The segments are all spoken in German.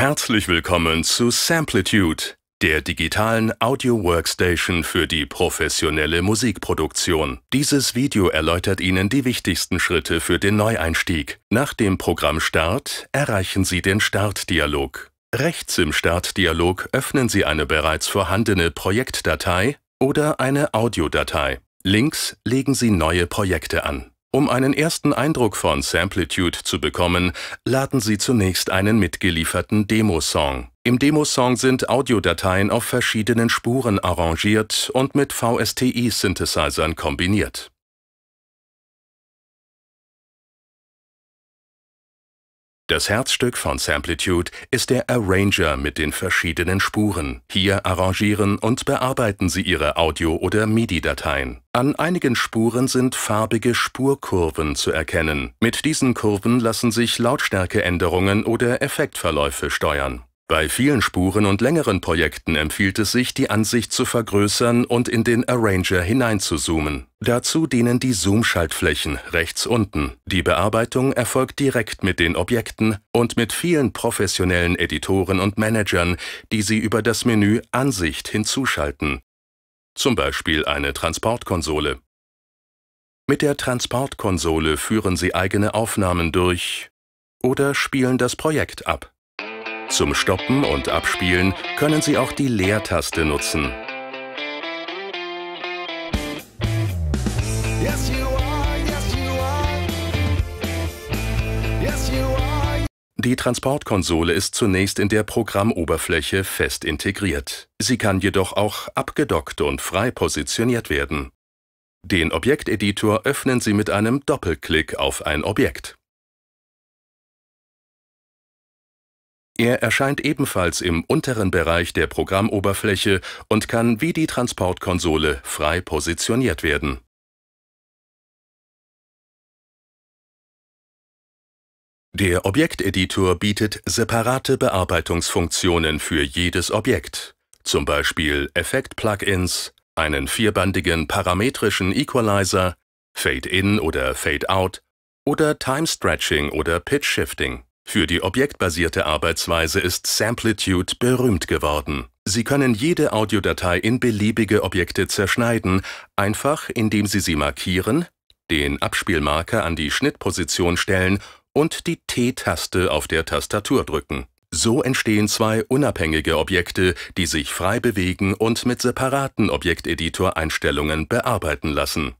Herzlich willkommen zu Samplitude, der digitalen Audio Workstation für die professionelle Musikproduktion. Dieses Video erläutert Ihnen die wichtigsten Schritte für den Neueinstieg. Nach dem Programmstart erreichen Sie den Startdialog. Rechts im Startdialog öffnen Sie eine bereits vorhandene Projektdatei oder eine Audiodatei. Links legen Sie neue Projekte an. Um einen ersten Eindruck von Samplitude zu bekommen, laden Sie zunächst einen mitgelieferten Demosong. Im Demosong sind Audiodateien auf verschiedenen Spuren arrangiert und mit VSTI-Synthesizern kombiniert Das Herzstück von Samplitude ist der Arranger mit den verschiedenen Spuren. Hier arrangieren und bearbeiten Sie Ihre Audio- oder MIDI-Dateien. An einigen Spuren sind farbige Spurkurven zu erkennen. Mit diesen Kurven lassen sich Lautstärkeänderungen oder Effektverläufe steuern. Bei vielen Spuren und längeren Projekten empfiehlt es sich, die Ansicht zu vergrößern und in den Arranger hineinzuzoomen. Dazu dienen die Zoom-Schaltflächen rechts unten. Die Bearbeitung erfolgt direkt mit den Objekten und mit vielen professionellen Editoren und Managern, die Sie über das Menü Ansicht hinzuschalten. Zum Beispiel eine Transportkonsole. Mit der Transportkonsole führen Sie eigene Aufnahmen durch oder spielen das Projekt ab. Zum Stoppen und Abspielen können Sie auch die Leertaste nutzen. Die Transportkonsole ist zunächst in der Programmoberfläche fest integriert. Sie kann jedoch auch abgedockt und frei positioniert werden. Den Objekteditor öffnen Sie mit einem Doppelklick auf ein Objekt. Er erscheint ebenfalls im unteren Bereich der Programmoberfläche und kann wie die Transportkonsole frei positioniert werden. Der Objekteditor bietet separate Bearbeitungsfunktionen für jedes Objekt, zum Beispiel Effekt-Plugins, einen vierbandigen parametrischen Equalizer, Fade-In oder Fade-Out oder Time-Stretching oder Pitch-Shifting. Für die objektbasierte Arbeitsweise ist Samplitude berühmt geworden. Sie können jede Audiodatei in beliebige Objekte zerschneiden, einfach indem Sie sie markieren, den Abspielmarker an die Schnittposition stellen und die T-Taste auf der Tastatur drücken. So entstehen zwei unabhängige Objekte, die sich frei bewegen und mit separaten Objekteditor-Einstellungen bearbeiten lassen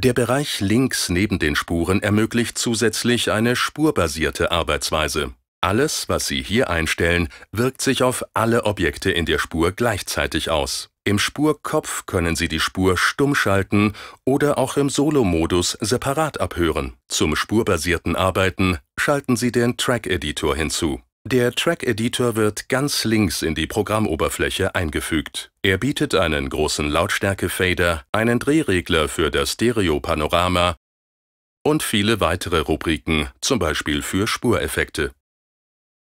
Der Bereich links neben den Spuren ermöglicht zusätzlich eine spurbasierte Arbeitsweise. Alles, was Sie hier einstellen, wirkt sich auf alle Objekte in der Spur gleichzeitig aus. Im Spurkopf können Sie die Spur stumm schalten oder auch im Solo-Modus separat abhören. Zum spurbasierten Arbeiten schalten Sie den Track-Editor hinzu. Der Track-Editor wird ganz links in die Programmoberfläche eingefügt. Er bietet einen großen Lautstärke-Fader, einen Drehregler für das Stereo-Panorama und viele weitere Rubriken, zum Beispiel für Spureffekte.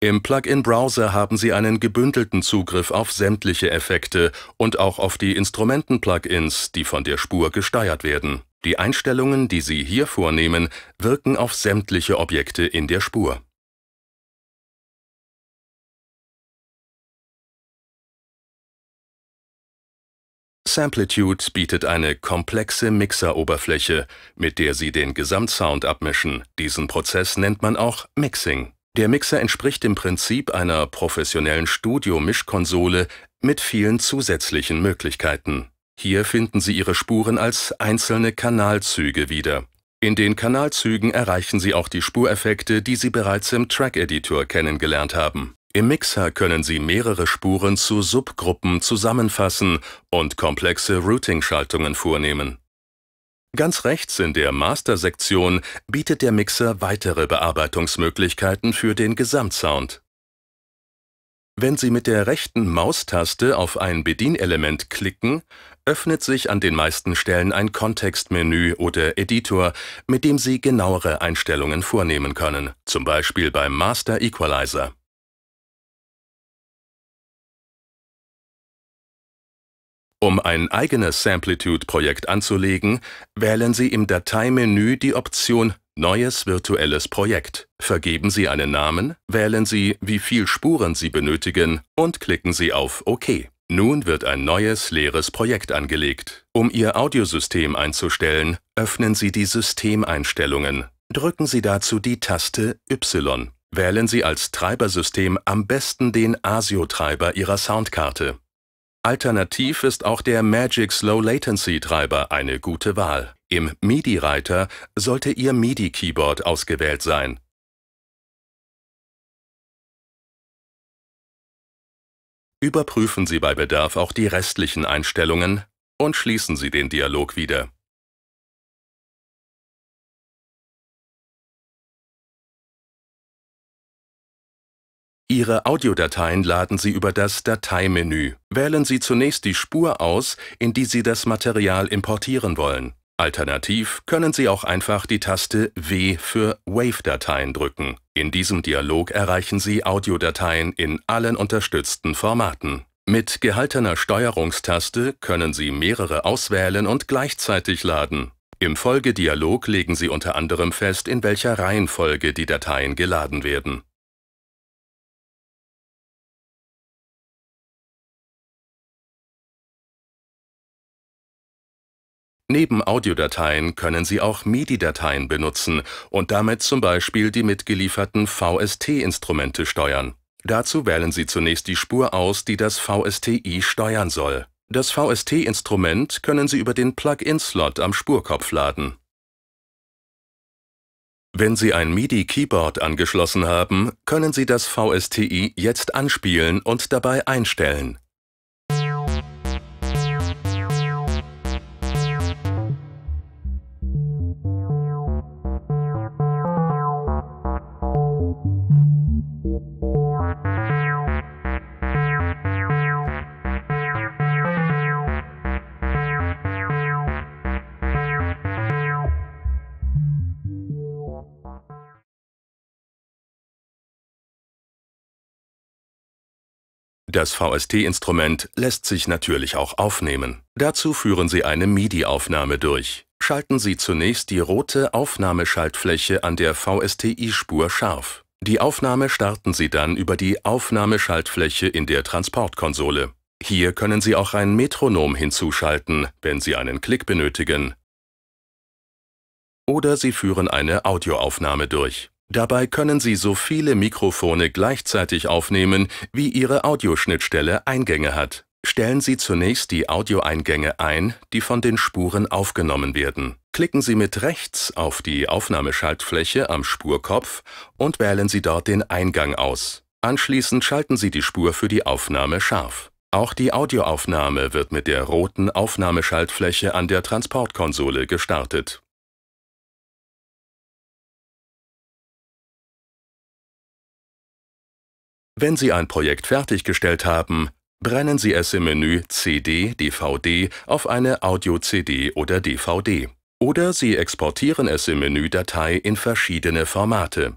Im Plugin-Browser haben Sie einen gebündelten Zugriff auf sämtliche Effekte und auch auf die Instrumenten-Plugins, die von der Spur gesteuert werden. Die Einstellungen, die Sie hier vornehmen, wirken auf sämtliche Objekte in der Spur. Samplitude bietet eine komplexe Mixeroberfläche, mit der Sie den Gesamtsound abmischen. Diesen Prozess nennt man auch Mixing. Der Mixer entspricht im Prinzip einer professionellen Studio-Mischkonsole mit vielen zusätzlichen Möglichkeiten. Hier finden Sie Ihre Spuren als einzelne Kanalzüge wieder. In den Kanalzügen erreichen Sie auch die Spureffekte, die Sie bereits im Track-Editor kennengelernt haben. Im Mixer können Sie mehrere Spuren zu Subgruppen zusammenfassen und komplexe Routing-Schaltungen vornehmen. Ganz rechts in der Master-Sektion bietet der Mixer weitere Bearbeitungsmöglichkeiten für den Gesamtsound. Wenn Sie mit der rechten Maustaste auf ein Bedienelement klicken, öffnet sich an den meisten Stellen ein Kontextmenü oder Editor, mit dem Sie genauere Einstellungen vornehmen können, zum Beispiel beim Master Equalizer. Um ein eigenes Samplitude-Projekt anzulegen, wählen Sie im Dateimenü die Option Neues virtuelles Projekt. Vergeben Sie einen Namen, wählen Sie, wie viel Spuren Sie benötigen und klicken Sie auf OK. Nun wird ein neues leeres Projekt angelegt. Um Ihr Audiosystem einzustellen, öffnen Sie die Systemeinstellungen. Drücken Sie dazu die Taste Y. Wählen Sie als Treibersystem am besten den ASIO-Treiber Ihrer Soundkarte. Alternativ ist auch der Magic Slow Latency Treiber eine gute Wahl. Im MIDI-Reiter sollte Ihr MIDI-Keyboard ausgewählt sein. Überprüfen Sie bei Bedarf auch die restlichen Einstellungen und schließen Sie den Dialog wieder. Ihre Audiodateien laden Sie über das Dateimenü. Wählen Sie zunächst die Spur aus, in die Sie das Material importieren wollen. Alternativ können Sie auch einfach die Taste W für WAV-Dateien drücken. In diesem Dialog erreichen Sie Audiodateien in allen unterstützten Formaten. Mit gehaltener Steuerungstaste können Sie mehrere auswählen und gleichzeitig laden. Im Folgedialog legen Sie unter anderem fest, in welcher Reihenfolge die Dateien geladen werden. Neben Audiodateien können Sie auch MIDI-Dateien benutzen und damit zum Beispiel die mitgelieferten VST-Instrumente steuern. Dazu wählen Sie zunächst die Spur aus, die das VSTI steuern soll. Das VST-Instrument können Sie über den Plug-in-Slot am Spurkopf laden. Wenn Sie ein MIDI-Keyboard angeschlossen haben, können Sie das VSTI jetzt anspielen und dabei einstellen. Das VST-Instrument lässt sich natürlich auch aufnehmen. Dazu führen Sie eine MIDI-Aufnahme durch. Schalten Sie zunächst die rote Aufnahmeschaltfläche an der VSTI-Spur scharf. Die Aufnahme starten Sie dann über die Aufnahmeschaltfläche in der Transportkonsole. Hier können Sie auch ein Metronom hinzuschalten, wenn Sie einen Klick benötigen. Oder Sie führen eine Audioaufnahme durch. Dabei können Sie so viele Mikrofone gleichzeitig aufnehmen, wie Ihre Audioschnittstelle Eingänge hat. Stellen Sie zunächst die Audioeingänge ein, die von den Spuren aufgenommen werden. Klicken Sie mit rechts auf die Aufnahmeschaltfläche am Spurkopf und wählen Sie dort den Eingang aus. Anschließend schalten Sie die Spur für die Aufnahme scharf. Auch die Audioaufnahme wird mit der roten Aufnahmeschaltfläche an der Transportkonsole gestartet. Wenn Sie ein Projekt fertiggestellt haben, brennen Sie es im Menü CD, DVD auf eine Audio-CD oder DVD. Oder Sie exportieren es im Menü Datei in verschiedene Formate.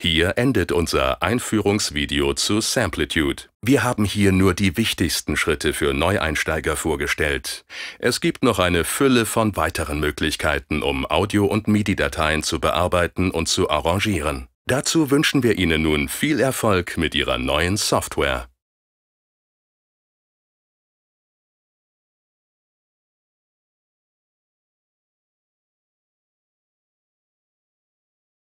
Hier endet unser Einführungsvideo zu Samplitude. Wir haben hier nur die wichtigsten Schritte für Neueinsteiger vorgestellt. Es gibt noch eine Fülle von weiteren Möglichkeiten, um Audio- und MIDI-Dateien zu bearbeiten und zu arrangieren. Dazu wünschen wir Ihnen nun viel Erfolg mit Ihrer neuen Software.